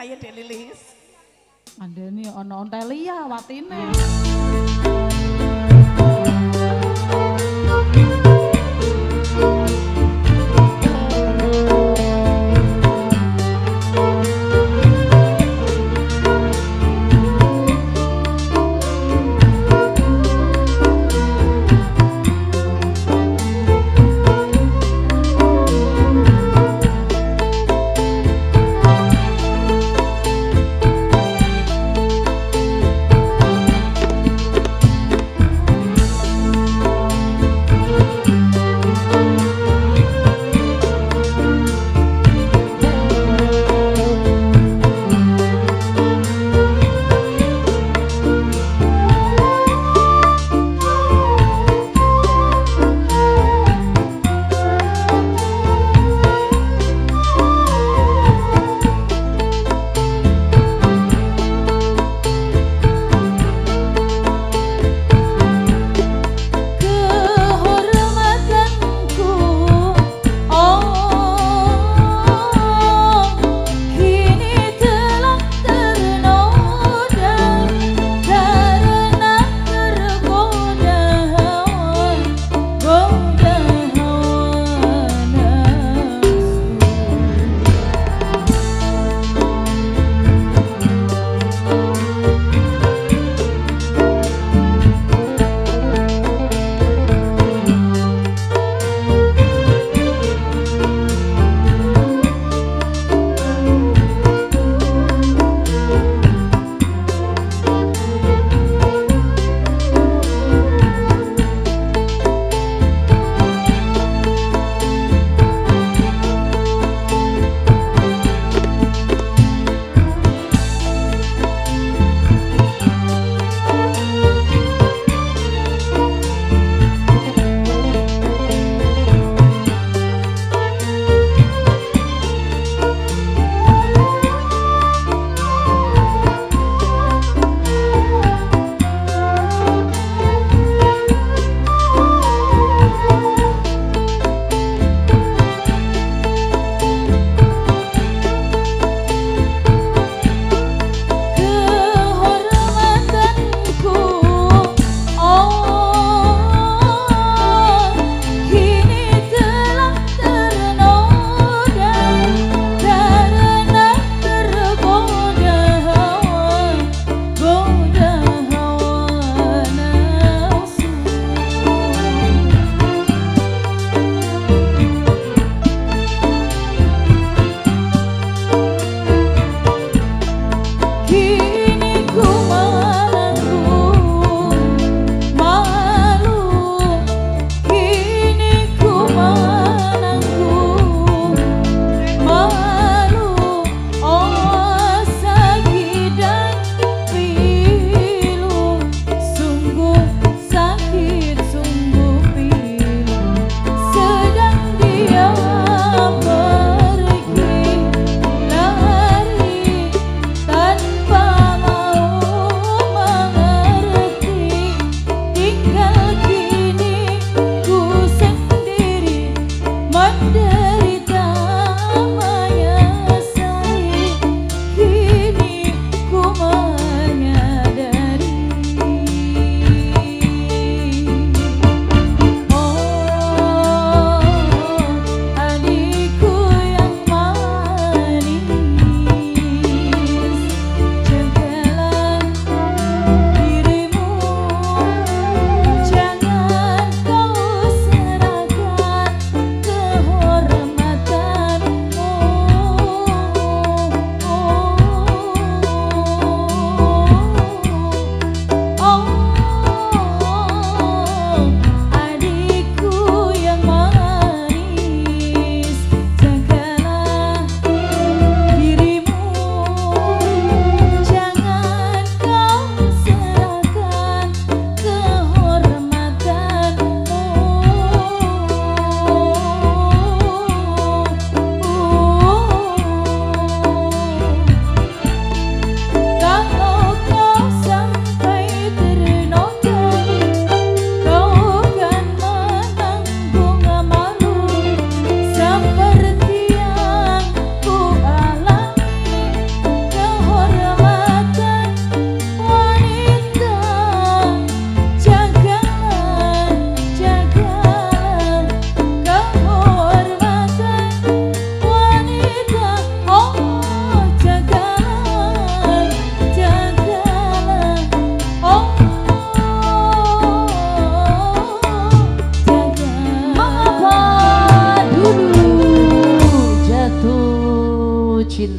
Ayo Dek Lilis. Andeni ana ontelia watine.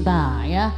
吧呀？